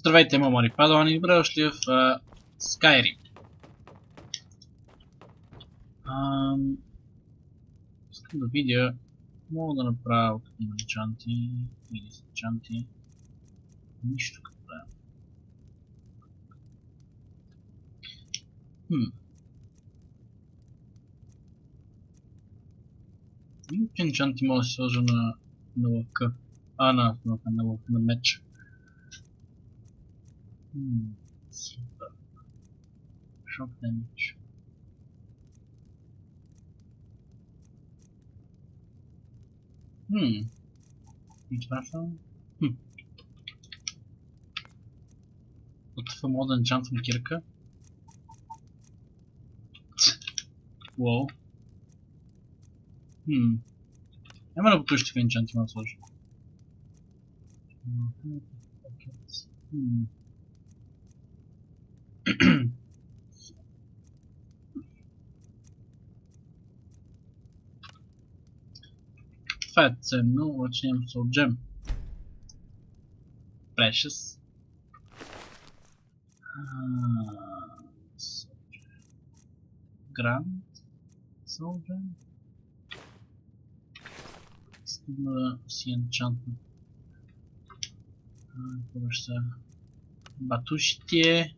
Здравейте, мамари падовани, добре дошли в Skyrim. Ам... Искам да видя, мога да направя като има чанти или с чанти. Нищо като да. Хм. Никакви енчанти мога да се сложа на, на лъка. А, на, на, на, на, на меч. Hmm, super. Shock damage. Hmm. Liczba są? Hmm. Otrwam jeden jump na gierkę. Wow. Hmm. Ja mam pójść w enchantment może. Hmm. Мога да сложа. Хм. Това е ценно, обаче нямам Soul Gem. Precious. Grand Gem. Искам да си енчантна. Ще са батушите.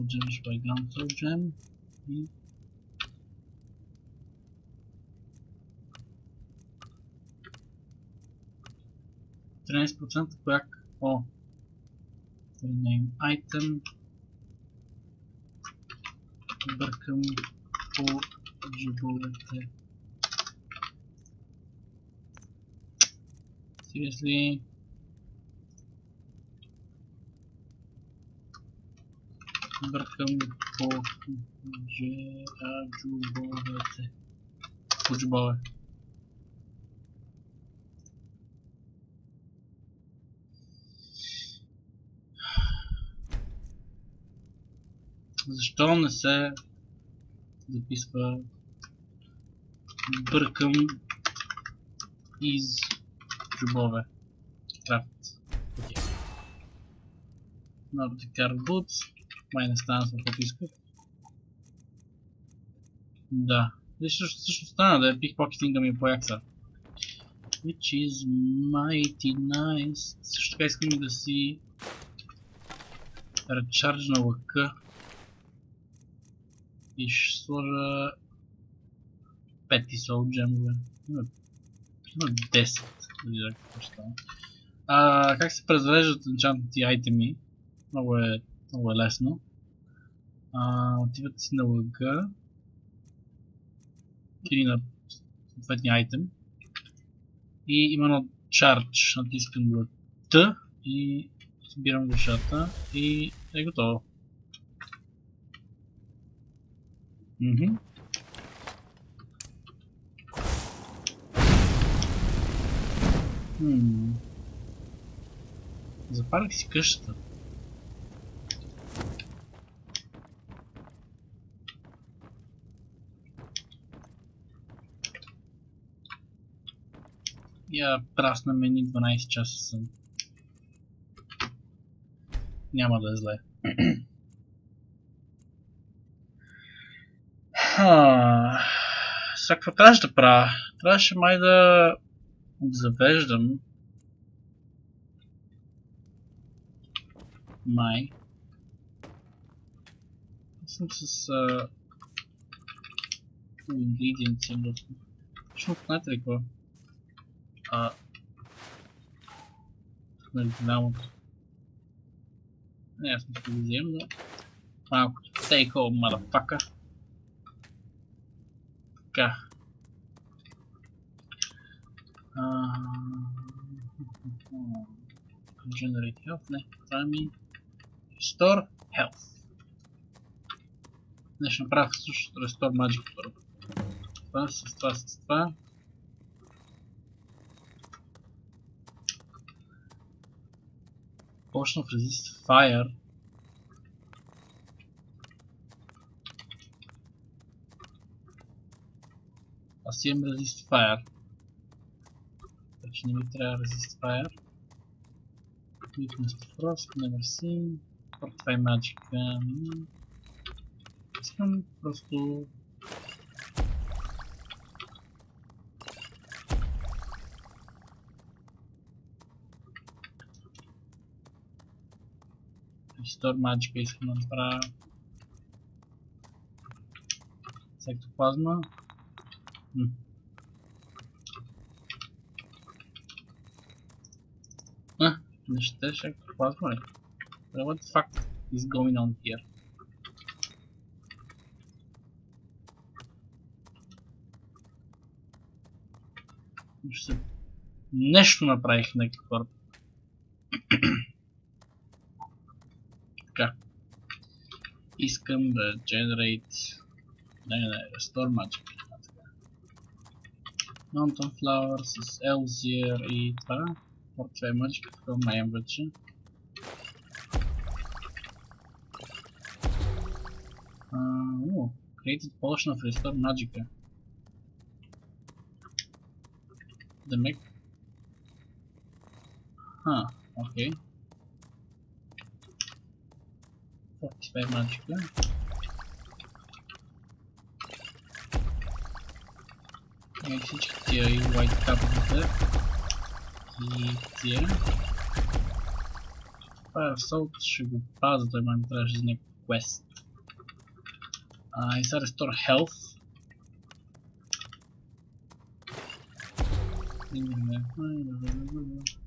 Gem już gun soldierem i back. z początku jak o. Name item. Barkę seriously? Бъркам по джибовете по джибове Защо не се записва бъркам из джобове? Крафт. Окей. Nordic Car Boots. Май не стана с какво исках. Да. Също, също стана да е пикпокетинга ми по якса. Which is mighty nice. Също така искам да си речарджна лъка. И ще сложа 5 сол джемове. Има 10. Видя какво ще стане. А, как се презреждат енчантните айтеми? Много е, много е лесно. А, отивате си на лъга или на съответния айтем и има едно charge, натискам го Т и събирам душата и е готово. Мхм. Хм. Запалих си къщата. Я прасна мени 12 часа съм. Няма да е зле. Сега какво трябваше да правя? Трябваше май да завеждам май Аз съм с uh, ingredients. Точно знаете ли какво? А... Нали голямото. Не, аз не ще го вземам, но... Малко. Take home, motherfucker. Така. Generate health, не. Това ми Restore health. Не ще също Restore magic. Това с това с това. Potion of Resist Fire. Asi jen Resist Fire. Začněme teda Resist Fire. Weakness to Frost, never seen. Portfaj Magic. Um, prostě Restore Magic да направя. Сектоплазма. М. А, не ще сектоплазма ли? What the fuck is going on here? Ще... Нещо направих на корп. iskem can generate ne, store magic. Mountain flowers is Elzier i 2 uh, portfej magic, from my być uh, created potion of restore magic. The mech. Huh okay. espermática. E a gente tira aí o white cabo do tempo. E tira. Para solto, chegou o prazo da armamentagem quest. Uh, inside store health. Thank you.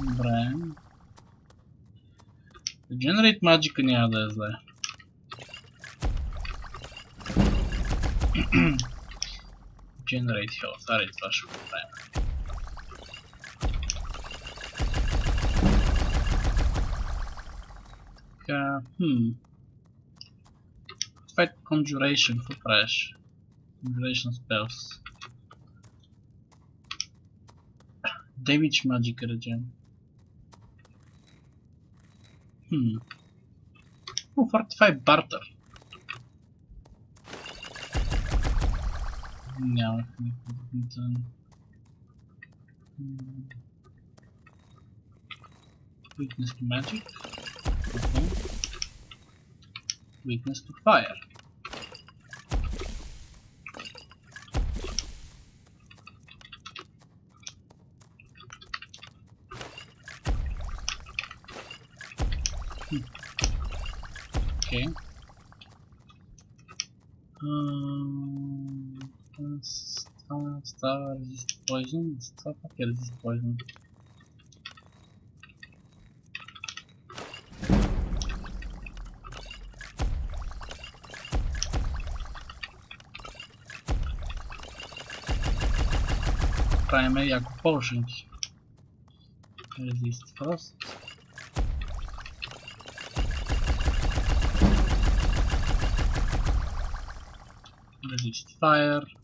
Добре. Generate Magic няма да е зле. Generate Health, аре това ще го правим. Така, хм. Fight Conjuration, какво правиш? Conjuration spells. Damage Magic regen. Hmm. Oh, 45 barter. No, Weakness to magic. Weakness to fire. só com aqueles spoilers. o Prime. Resist Frost. Resist Fire.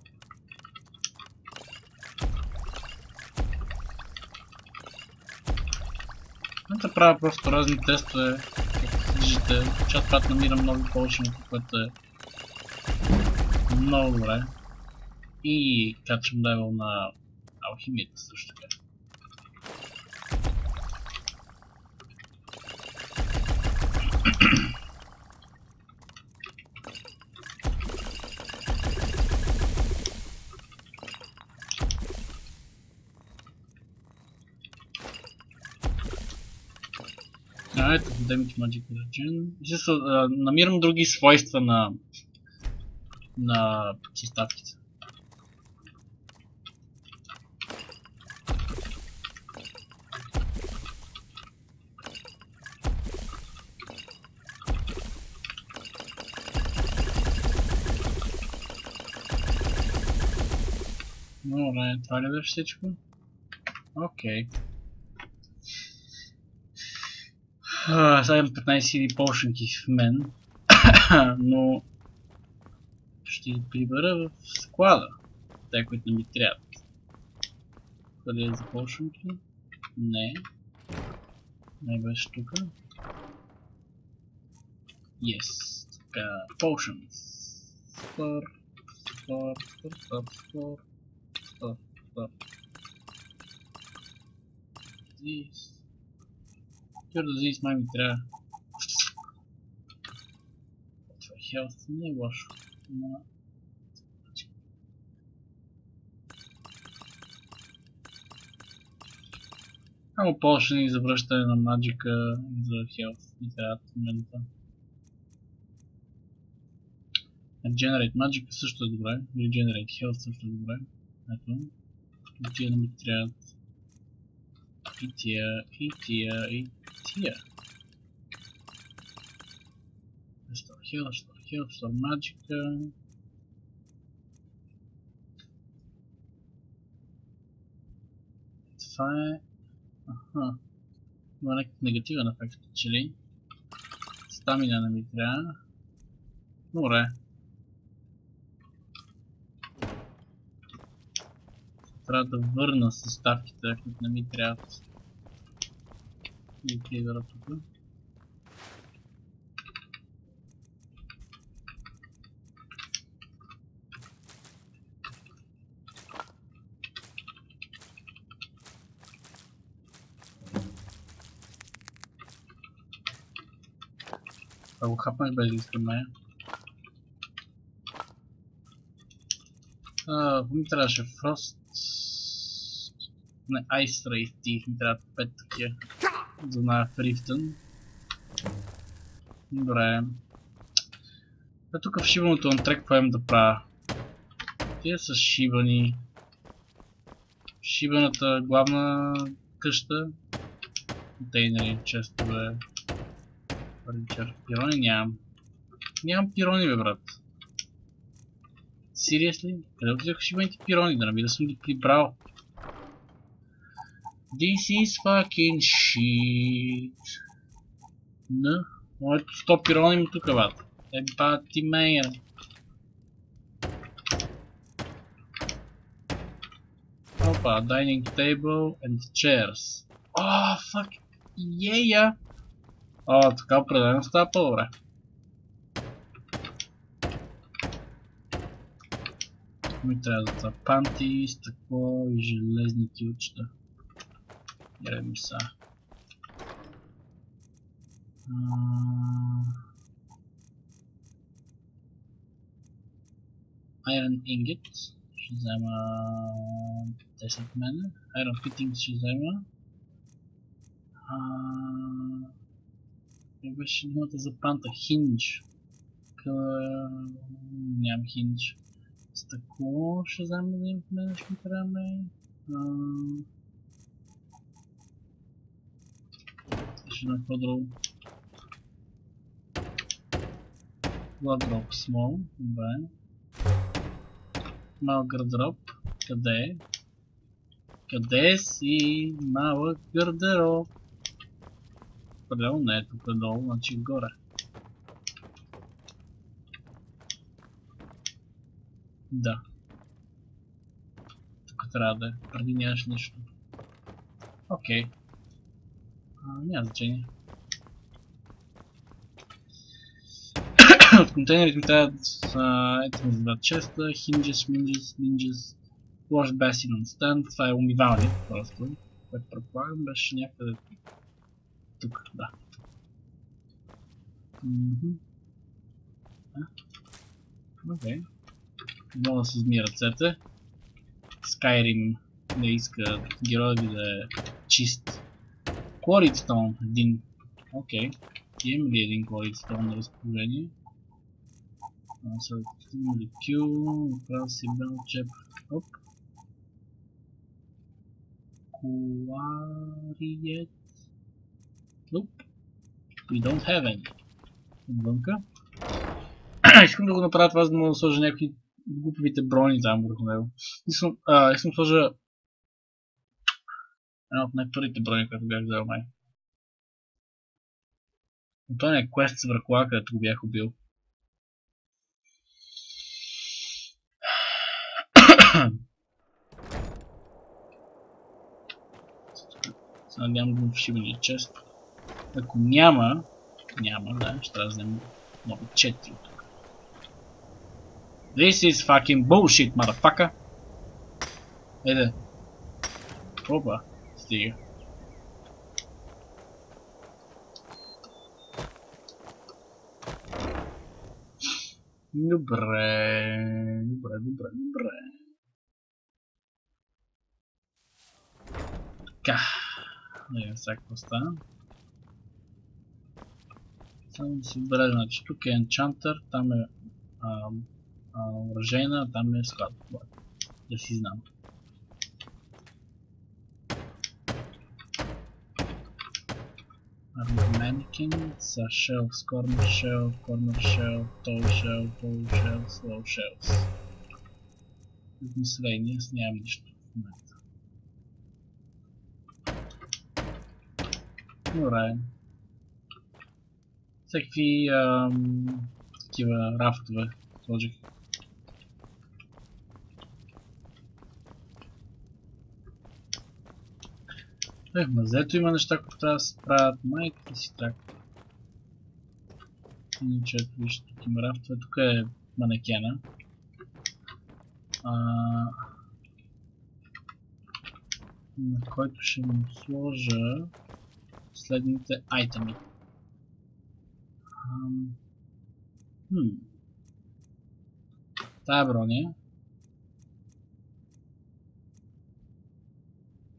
Да правя просто разни тестове. Както виждате, чат път намирам много полшинки, което е много добре. И качвам левел на алхимията също така. А, ето Damage Magic Regen. Намирам други свойства на на съставките. Добре, това ли беше всичко? Окей. Сега имам 15 или полшинки в мен, но ще ги прибера в склада, те, които не ми трябват. Къде е за полшинки? Не. Не беше тук. Yes. Така, potions. Store, store, store, store, store. Стоп, стоп. disease. Cure disease май ми трябва. Това health не е лошо. Но... Само полшени за връщане на маджика за health ми трябва в момента. Regenerate Magic също е добре. Regenerate Health също е добре. Ето. И тия не ми трябват. И тия, и тия, и тия. Restore Health, Restore Health, Restore Magic. Е... Аха. Има някакъв негативен ефект, че ли? Стамина не ми трябва. Добре. трябва да върна съставките, ако не ми трябват. И клидера тук. Го хапнах без искаме. ми трябваше Frost не Ice ти ми трябва 5 такива. За на Рифтън. Добре. А тук в шибаното на трек поем да правя. Тия са шибани. Шибаната главна къща. Контейнери, честове. Фърничър. Пирони нямам. Нямам пирони бе брат. Seriously? Къде отидоха шибаните пирони? Да не би да съм ги прибрал. This is fucking shit. Не? Моето 100 пирона има тук, бат. Еба ти мея. Опа, dining table and chairs. Oh, fuck. Yeah, О, така определено става по-добре. Ми трябва да са панти, стъкло и железни килчета. Гледаме са. Iron Ingot 10 мена. Iron Fittings взема. Как беше думата за панта? Хиндж. Нямам хиндж. Стъкло ще взема да имам в мен, ще. Ще на какво Wardrobe small, добре. Малък гардероб. Къде е? Къде си? Малък гардероб. Определено не е тук долу, значи горе. Да. Тук трябва да е. Преди нямаш нищо. Окей. Okay. Няма значение. В контейнерите ми трябват ето ми задават честа, hinges, minges, ninjas, wash basin on stand, това е умивалник просто, което предполагам беше някъде тук, да. Окей. Мога да се измия ръцете. Skyrim не иска героя ви да е чист. Stone, един. Окей. Имам ли един Quarried Stone на разположение? Стигнем ли Q, направо си бел чеп. Оп. Quarried. Nope. We don't have any. Отвънка. искам да го направя това, за да да сложа някакви глупавите брони там върху него. Искам, а, искам да сложа една от най-първите брони, които бях взел май. Но това не е квест с връкола, където го бях убил. Се надявам да му вшивали чест. Ако няма, няма, да, ще трябва да вземем много 4 тук. This is fucking bullshit, motherfucker! Еде. Опа you. Добре, добре, добре, добре. Така. Да видим сега какво стана. Само да си отбележа, значи тук е Enchanter, там е а, там е склад. Да си знам. Armor mannequins are shells, corner shell, corner shell, tall shell, tall shells, low shells. Измисление, аз нямам нищо в момента. Добре. Всякакви ам, такива рафтове сложих. Е, в мазето има неща, които трябва да се правят. Майката си так. Иначе, ето виж, тук има рафтове. Тук е манекена. А, на който ще му сложа следните айтеми. Ам, Хм. Тая броня.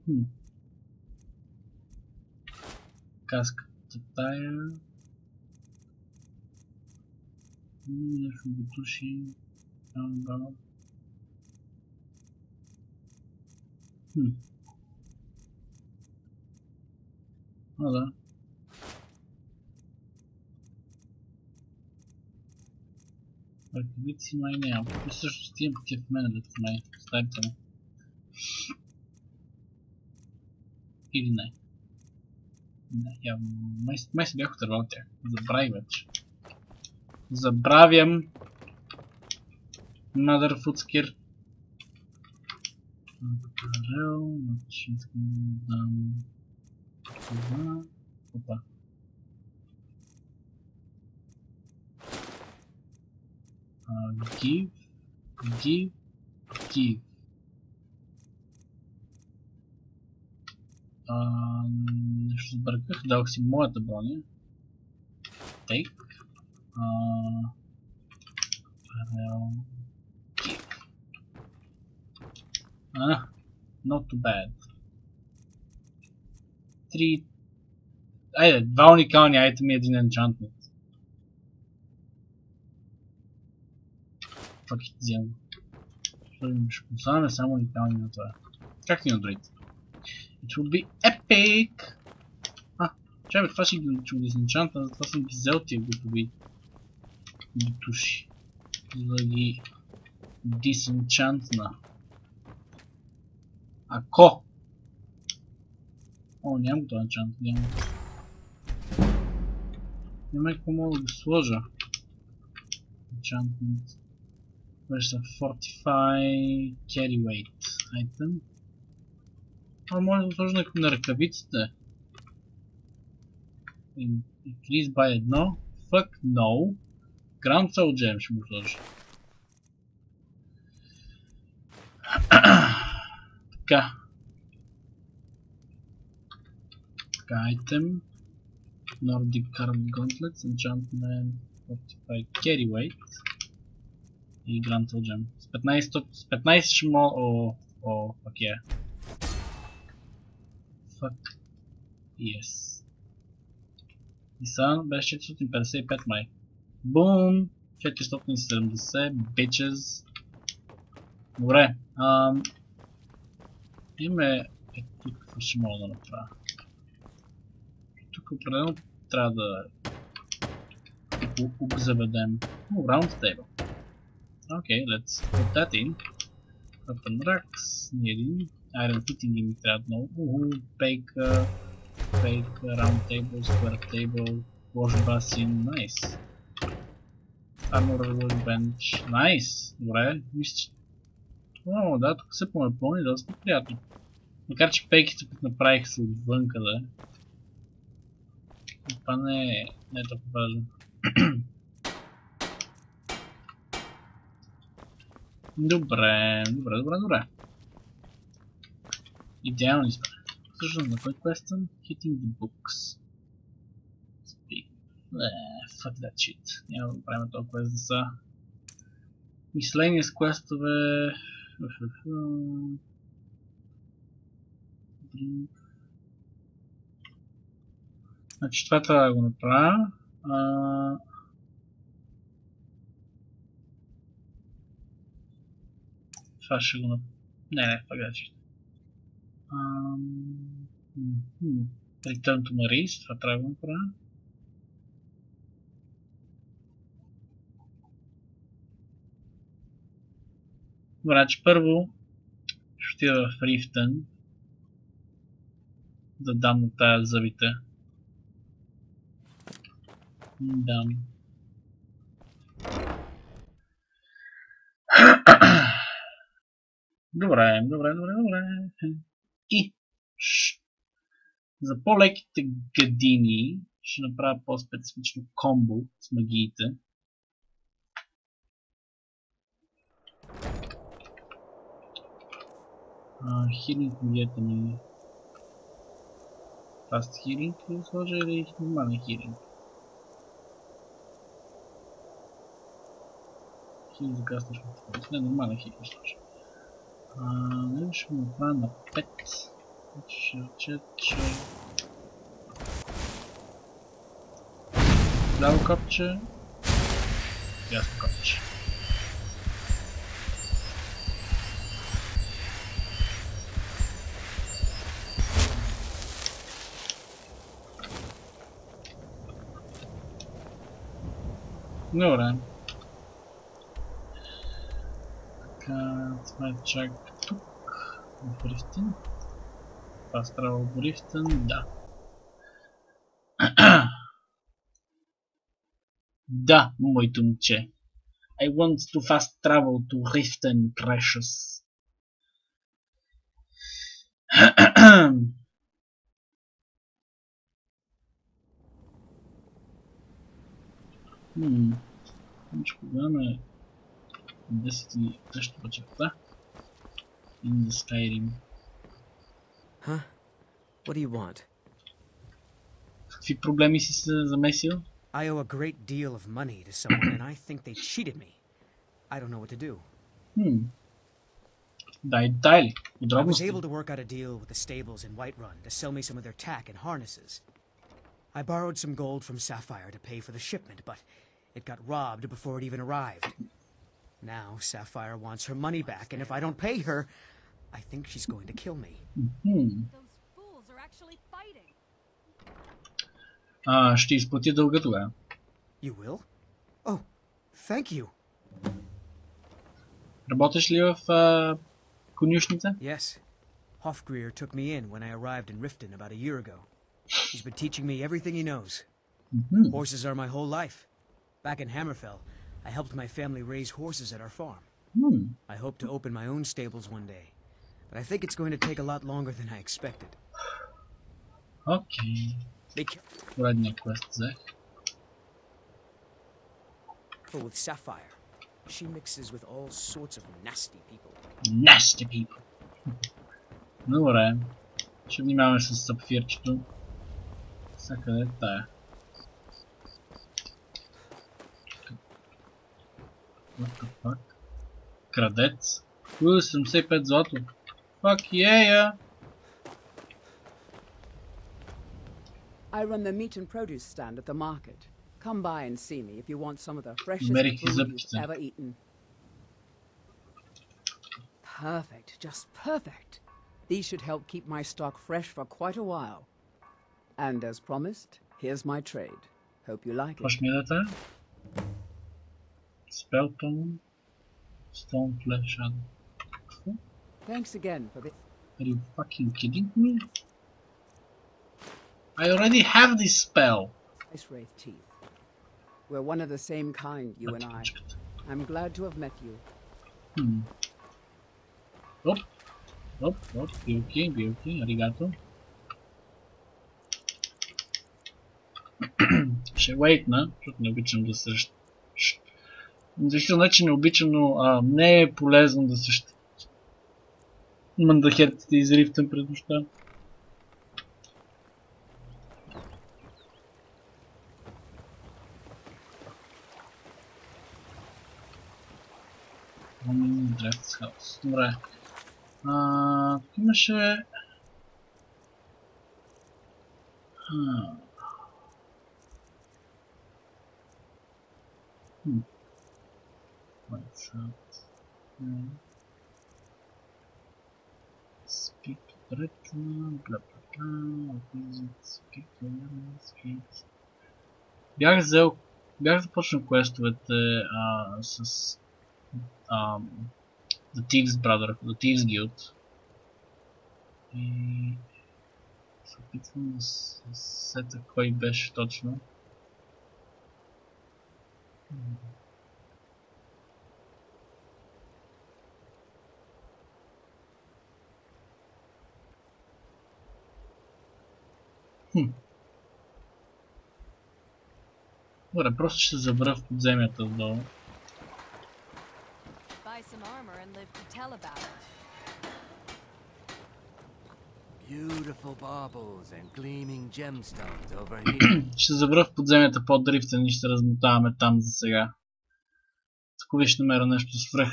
Хм. Каската тая. Нещо го туши. Там, да. Хм. А, да. Ръкавици май нямам. И също стигам такива в мене, дето май. Оставите ме. Или не. Не, явно. Май, май се бях отървал тях. Забравих вече. Забравям. Mother Footskir. Парел, значи искам да дам това. Опа. Uh, give, give, give. Uh, нещо сбърках, дал си моята броня. Give. Ah, not too bad. Три... Айде, два уникални айтеми и един енчантмент. Пак вземам. Ще поставяме само уникални на това. Как и на другите? It will be epic! А, чай бе, това ще ги дизенчанта, затова съм ги взел тия готови ги туши. За да ги дисенчантна. Ако! О, нямам този енчант, нямам. Няма какво мога да го сложа. Enchantment. Where's a Fortify Carry Weight item? No może różnych rękawiczny. Liczba jedno. Fuck no. Gram cały dzień, się muszę. Taka. Taka item. Nordic Carbon Gauntlets, Enchantment, Fortified Carry Weight i Grand soul Gem. Z 15, z 15 mo o, o takie мога... О, о, fuck yeah. Fuck. Yes. И сега беше 455 май. Бум! 470, bitches. Добре. Ам... Име... Е, тук какво ще мога да направя? Тук определено трябва да обзаведем. Oh, round table. Okay, let's put that in. Open racks, needing iron fitting ми трябва много. Уху, uh, bake, round table, square table, wash basin, nice. Armor workbench, nice. Добре, мисля, че... О, да, тук се понапълни доста приятно. Макар че пейките, които направих са отвънка, да. Това не е, не е толкова важно. Добре, добре, добре, добре. Идеални сме. Всъщност на кой квест съм? Hitting the books. Speak. Е, fuck that shit. Няма да правим толкова квест за са. Мисление с квестове... Значи това трябва да го направя. А... Това ще го направя. Не, не, това гадже. Return to Maris, това трябва да направя. Значи първо ще отида в Рифтън да дам на тая зъбите. Дам. Добре, добре, добре, добре. И ш, за по-леките гадини ще направя по-специфично комбо с магиите. Хилинг магията ми. Фаст хилинг ли сложа или нормален хилинг? Хилинг за каснеш Не, нормален хилинг сложа. Należy mu pan pet. Przyczeczy. Biały kopczy. Jasny kopczy. Dobra. Така, това е чак тук. В Рифтен. Fast travel в Рифтен, да. да, моето момче. I want to fast travel to Riften, precious. Hmm. Значи кога ме 10 и нещо почерта. In the Skyrim. Huh? What do you want? Какви проблеми си се замесил? I owe a great deal of money to someone and I think they cheated me. I don't know what to do. Hmm. Дай, дай ли? I was Подробности? able to work out a deal with the stables in Whiterun to sell me some of their tack and harnesses. I borrowed some gold from Sapphire to pay for the shipment, but it got robbed before it even arrived. Now Sapphire wants her money back, and if I don't pay her, I think she's going to kill me. Hmm. Those fools are actually fighting. А, ще изплати дълга тогава. You will? Oh, thank you. Работиш ли в а, конюшница? Yes. Hofgreer took me in when I arrived in Riften about a year ago. He's been teaching me everything he knows. Мгм. Horses are my whole life. Back in Hammerfell, I helped my family raise horses at our farm. Hmm. I hope to open my own stables one day, but I think it's going to take a lot longer than I expected. Okay. What Okay. quests, eh? Zach. With Sapphire. She mixes with all sorts of nasty people. Nasty people. Dobra. Şimdi mamy şu sapfirçtu. Sakaletta. What the fuck? Cradeți? U, jsem si. Fuck yeah! I run the meat and produce stand at the market. Come by and see me if you want some of the freshest food you've ever eaten. Perfect, just perfect. These should help keep my stock fresh for quite a while. And as promised, here's my trade. Hope you like it. ще ми дадете? Spelton. Stone Flesh Shadow. Какво? Thanks again for the. Are you fucking kidding me? I already have this spell. Ice Wraith teeth. We're one of the same kind, you and I. Чакайте. I'm glad to have met you. Hmm. Оп. Оп, оп, билки, билки, аригато. Ще вейтна, защото не обичам да среща. Действително не, че не обичам, но а, не е полезно да среща. Мандахерците из рифтен през нощта. Draft House. Добре. А, имаше... Хм. Hmm. Speak written, bla bla bla, what is it? Speak speak. Бях взел, бях започнал квестовете а, с ам, The Thieves Brother, The Thieves Guild. И се опитвам да се сета кой беше точно. М. Хм. Добре, просто ще забра в подземията отдолу. Ще забра в подземията под дрифта и ще размотаваме там за сега. Ако виж намеря нещо свръх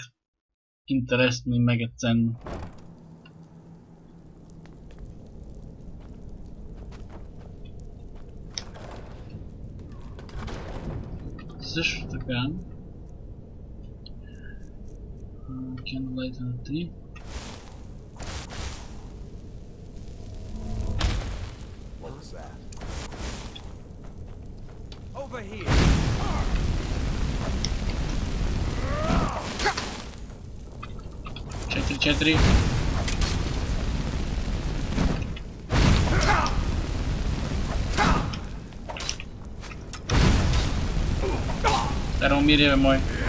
интересно и мега ценно. Също така. а, Candlelight на 3. what was that? Over here! Четири, четири. đi đây mọi người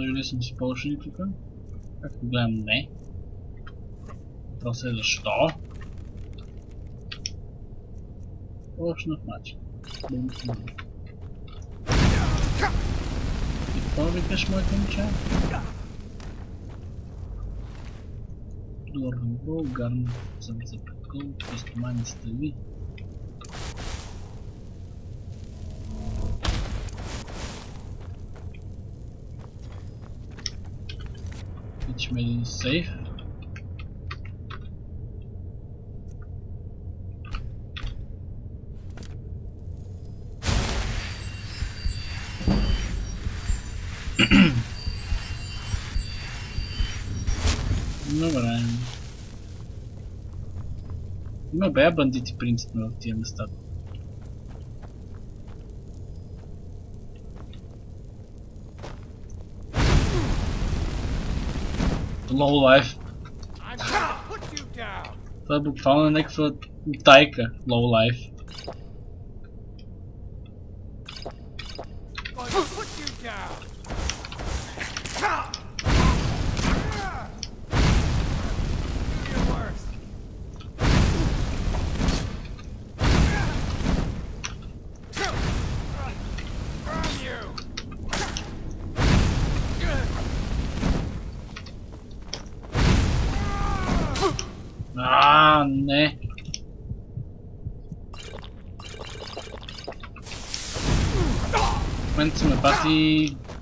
Сложили съм си полшени тук. Както гледам, не. Въпросът е защо? Почнах начин. Бум, какво викаш, моите момче? Дорван бол, гарн съм за прикол, костомани стъви. Пичме един сейф. Добре. Има бея бандити принципно в тия места. low life. Só falando né, que sou um Taika, low life.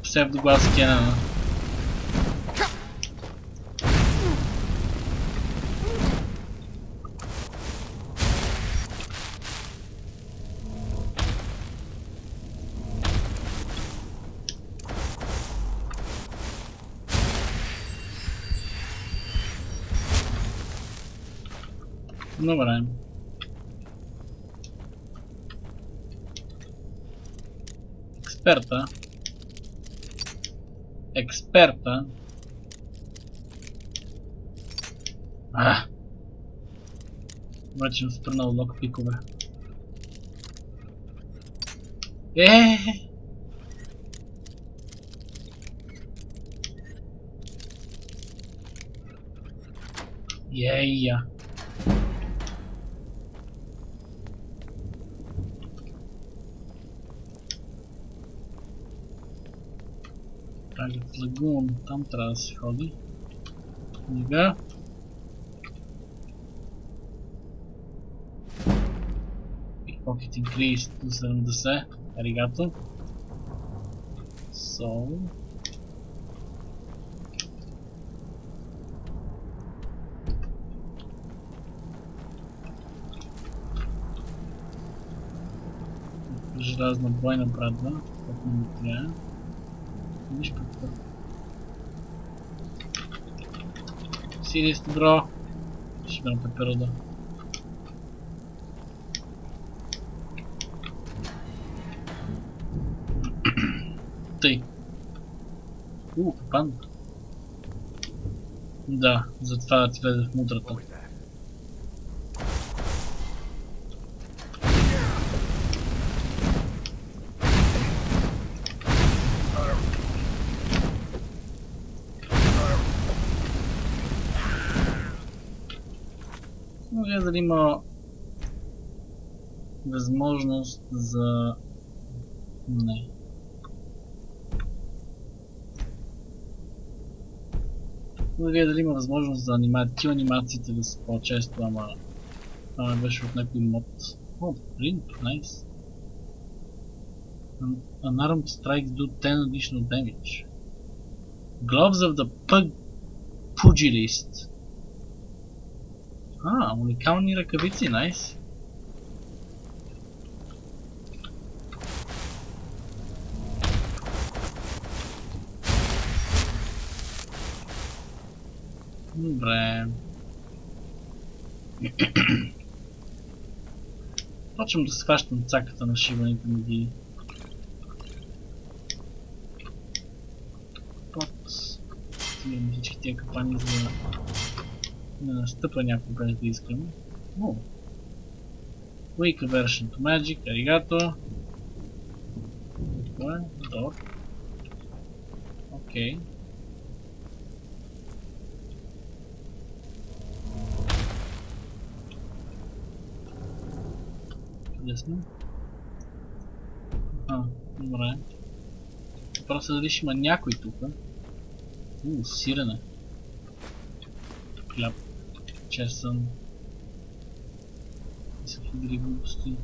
serve do básico que é né? não. No né? brałem. Experta né? experta. Ah. Mraczny sprnął lockpickowe. Eee. e aí Далі флагон, там трас ходи. Ніга. Pickpocket increased to 70. Arigato. So. Железно двойно, правда? Как-нибудь, видишь как-то. Сирист, бро. Сейчас прям попереду. Ты. У, панк. Да, за затова ответ мудрата. Я дали има възможност за... Не. Не вие дали има възможност за анима... такива анимациите да са по-често, ама... Това беше от някой мод. О, блин, найс. An unarmed strikes do 10 additional damage. Gloves of the Pug Pugilist. А, уникални ръкавици, найс. Добре. Почвам да схващам цаката на шиваните ми ги. Под... Стигам всички тия капани, за настъпа някой без да искам. О! Weak version to magic, аригато. Какво е? Door. Окей. Къде сме? А, добре. Въпросът е дали ще има някой тук. У, сирене. Хляб. Чесън. И са хидри глупости.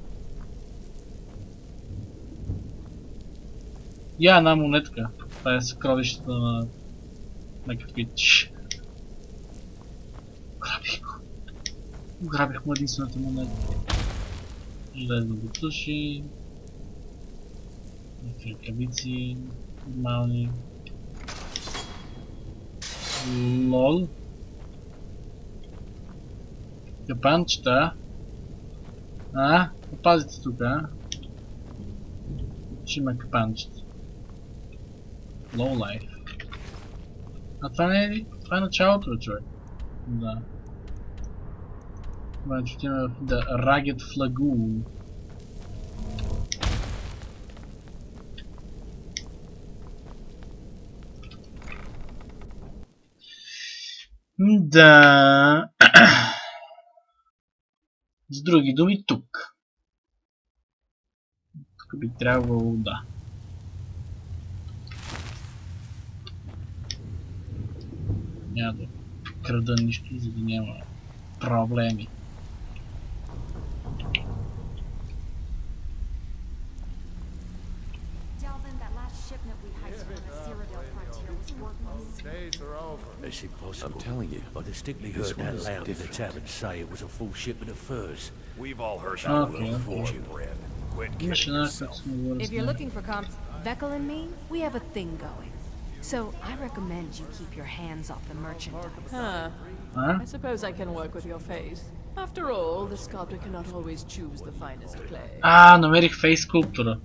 Я една монетка. Това е съкровището на... на каквич. Грабих го. Грабих му единствената монета. Железни бутуши. Някакви ръкавици. Нормални. Лол. Капанчета. А? Опазите тук, а? Ще има капанчета. Low life. А това не е ли? Това е началото, бе, човек. Да. Значи отиваме в The Ragged Flagoon. Да. С други думи, тук. Тук би трябвало да. Няма да крада нищо, за да няма проблеми. Days are over. Impossible. I'm telling you. I distinctly heard that loud in the tavern say it was a full shipment of furs. We've all heard that before. If you're looking for comps, Veckel and me, we have a thing going. So I recommend you keep your hands off the merchant, Huh. huh? I suppose I can work with your face. After all, the sculptor cannot always choose the finest clay. Ah, numeric face sculpture.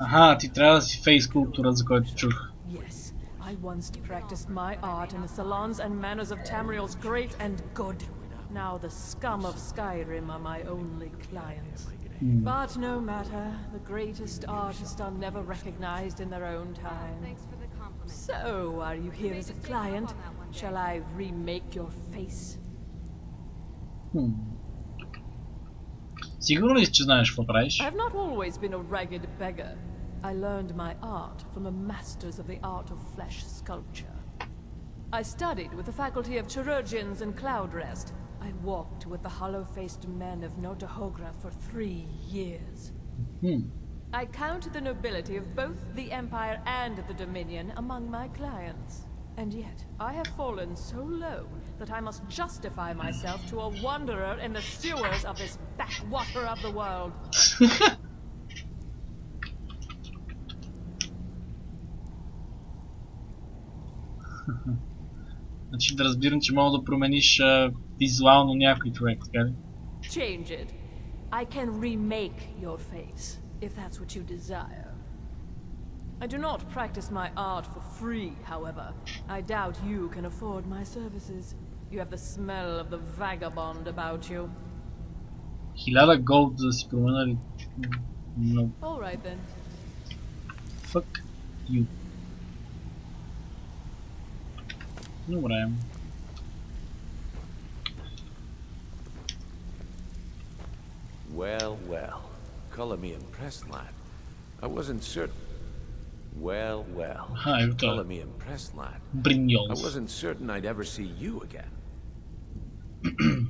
Aha, ti treba face sculptura, za koju ti. Yes, I once practiced my art in the salons and manners of Tamriel's great and good. Now the scum of Skyrim are my only clients. But no matter, the greatest artists are never recognized in their own time. Thanks for the compliment. So, are you here as a client? Shall I remake your face? Хм. Сигурно ли си, че знаеш какво правиш? I've not always been a ragged beggar. I learned my art from the masters of the art of flesh sculpture. I studied with the faculty of chirurgeons and Cloudrest. I walked with the hollow-faced men of Notahogra for three years. Хм. I count the nobility of both the Empire and the Dominion among my clients. And yet, I have fallen so low that I must justify myself to a wanderer in the sewers of this backwater of the world. Значи да разбирам, че мога да промениш а, визуално някой човек, така ли? Change it. I can remake your face, if that's what you desire. I do not practice my art for free, however. I doubt you can afford my services. You have the smell of the vagabond about you. Хиляда голд за да си променя ли? Но, All right then. fuck you. Добре. Well, well. Color me impressed, lad. I wasn't certain. Well, well. Аха, ето Color това. me impressed, lad. I Бриньолс. wasn't certain I'd ever see you again.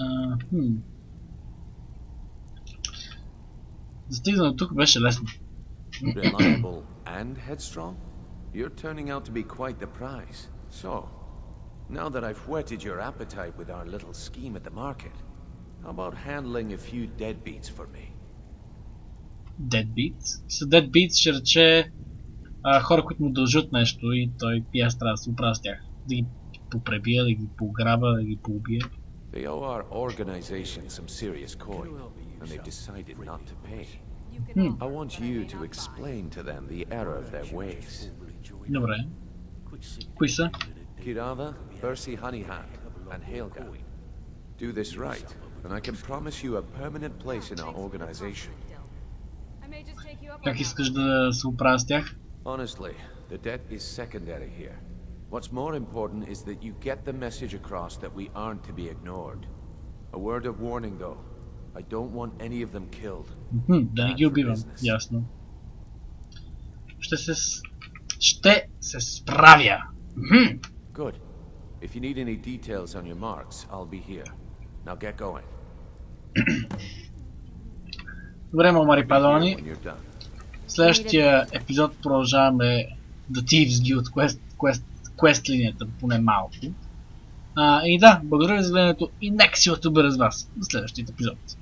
А, хм. Да стигна до тук беше лесно. Reliable and headstrong? You're turning out to be quite the prize. So, now that I've whetted your appetite with our little scheme at the market, how about handling a few deadbeats for me? Deadbeats. С Deadbeats ще рече а, хора, които му дължат нещо и той и аз трябва да се оправя с тях. Да ги попребия, да ги пограба, да ги поубия. They owe our organization some serious coin, and they've decided not to pay. I want you to explain to them the error of their ways. Добре. Кои са? Kirava, Percy Honeyhand, and Helga. Do this right, and I can promise you a permanent place in our organization. Как искаш да се оправя с тях? Honestly, the debt is secondary here. What's more important is that you get the message across that we aren't to be ignored. A word of warning, though. I don't want any of them killed. Мгм, да не ги убивам. Ясно. Ще се... Ще се справя. Good. If you need any details on your marks, I'll be here. Now get going. Добре, мамари done. В следващия епизод продължаваме The Thieves Guild Quest, Quest, Quest линията, поне малко. А, и да, благодаря ви за гледането и нека си бъде с вас. До следващия епизод.